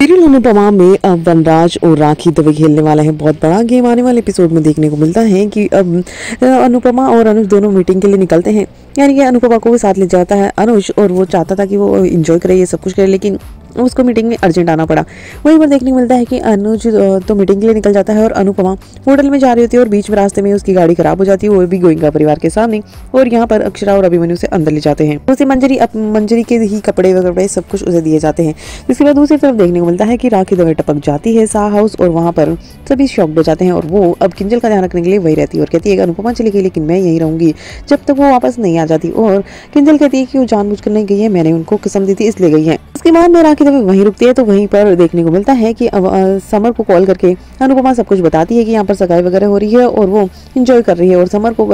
Serial Anupama में अब वनराज और राखी दवे खेलने वाला है। बहुत बड़ा गेम आने वाले एपिसोड में देखने को मिलता है कि अब अनुपमा और अनुज दोनों मीटिंग के लिए निकलते हैं। यानी कि अनुपमा को भी साथ ले जाता है। अनुज और वो चाहता था कि वो इंजॉय करे, ये सब कुछ करे, लेकिन उसको मीटिंग में अर्जेंट आना पड़ा। वहीं पर देखने को मिलता है कि अनुज तो मीटिंग के लिए निकल जाता है और अनुपमा होटल में जा रही होती है और बीच में रास्ते में उसकी गाड़ी खराब हो जाती है, वो भी गोइंगा परिवार के सामने। और यहाँ पर अक्षरा और अभिमन्यु से अंदर ले जाते हैं। उसे मंजरी मंजरी के ही कपड़े वगैरह सब कुछ उसे दिए जाते हैं। इसके बाद दूसरी तरफ़ देखने को मिलता है कि राखी दवे टपक जाती है शाह हाउस और वहाँ पर सभी शॉक्ड हो जाते हैं और वो अब किंजल का ध्यान रखने के लिए वही रहती है और कहती है अनुपमा चली गई लेकिन मैं यहीं रहूँगी, जब तक वो वापस नहीं आ जाती। और किंजल कहती है कि वो जानबूझकर नहीं गई है, मैंने उनको कसम दी थी, इसलिए गई है। उसके में राखी दवे वहीं रुकती है तो वहीं पर देखने को मिलता है कि अब अ, समर को कॉल करके अनुपमा सब कुछ बताती है कि यहाँ पर सगाई वगैरह हो रही है और वो इंजॉय कर रही है और समर को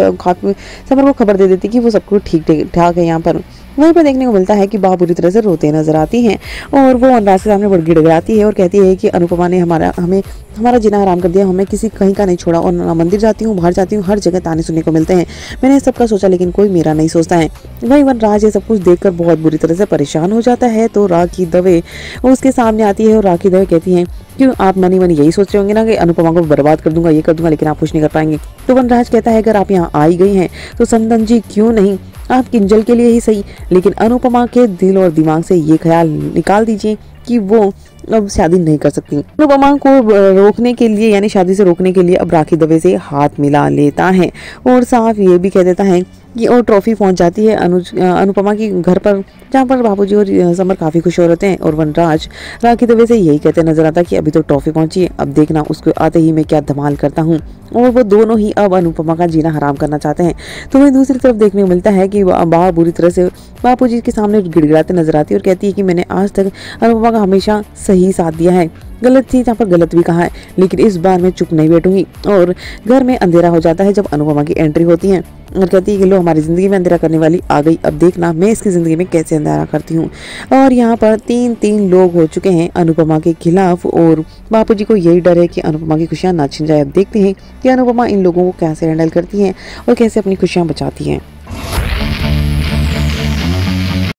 समर को खबर दे देती है कि वो सब कुछ ठीक ठाक है यहाँ पर। वहीं पर देखने को मिलता है कि बा बुरी तरह से रोते नज़र आती हैं और वो अनुराग के सामने बड़ गिड़गिड़ाती है और कहती है कि अनुपमा ने हमारा हमें हमारा जीना हराम कर दिया हमें किसी कहीं का नहीं छोड़ा और ना मंदिर जाती हूँ बाहर जाती हूँ हर जगह ताने सुनने को मिलते हैं। मैंने सबका सोचा लेकिन कोई मेरा नहीं सोचता है। वहीं वन राज ये सब कुछ देखकर बहुत बुरी तरह से परेशान हो जाता है तो राखी दवे। उसके सामने आती है और राखी दवे कहती है क्यों आप मनी मनी यही सोच रहे होंगे ना कि अनुपमा को बर्बाद कर दूँगा, ये कर दूँगा, लेकिन आप कुछ नहीं कर पाएँगे। तो वनराज कहता है, अगर आप यहाँ आई गई हैं तो संदन जी क्यों नहीं? आप किंजल के लिए ही सही, लेकिन अनुपमा के दिल और दिमाग से ये ख्याल निकाल दीजिए। कि वो अब शादी नहीं कर सकती। अनुपमा को रोकने के लिए, यानी शादी से रोकने के लिए अब राखी दवे से हाथ मिला लेता है। और साफ़ ये भी कह देता है कि, और ट्रॉफी पहुँच जाती है अनुज अनुपमा की घर पर, जहाँ पर बाबूजी और समर काफ़ी खुश हो रहते हैं और वनराज राखी दवे से यही कहते नज़र आता कि, अभी तो ट्रॉफी पहुँची है, अब देखना उसको आते ही मैं क्या धमाल करता हूँ। और वो दोनों ही अब अनुपमा का जीना हराम करना चाहते हैं। तो वहीं दूसरी तरफ़ देखने को मिलता है कि बा बा बुरी तरह से बापू जी के सामने गिड़गिड़ाते नज़र आती है और कहती है कि, मैंने आज तक अनुपमा का हमेशा सही साथ दिया है। गलत थी, जहाँ पर गलत भी कहा है, लेकिन इस बार मैं चुप नहीं बैठूँगी और घर में अंधेरा हो जाता है जब अनुपमा की एंट्री होती है। और कहती है कि, लो, हमारी ज़िंदगी में अंधेरा करने वाली आ गई। अब देखना, मैं इसकी ज़िंदगी में कैसे अंधेरा करती हूँ? और यहाँ पर तीन तीन लोग हो चुके हैं अनुपमा के खिलाफ और बापूजी को यही डर है कि अनुपमा की खुशियाँ ना छिन जाए। अब देखते हैं कि अनुपमा इन लोगों को कैसे हैंडल करती हैं और कैसे अपनी खुशियाँ बचाती हैं।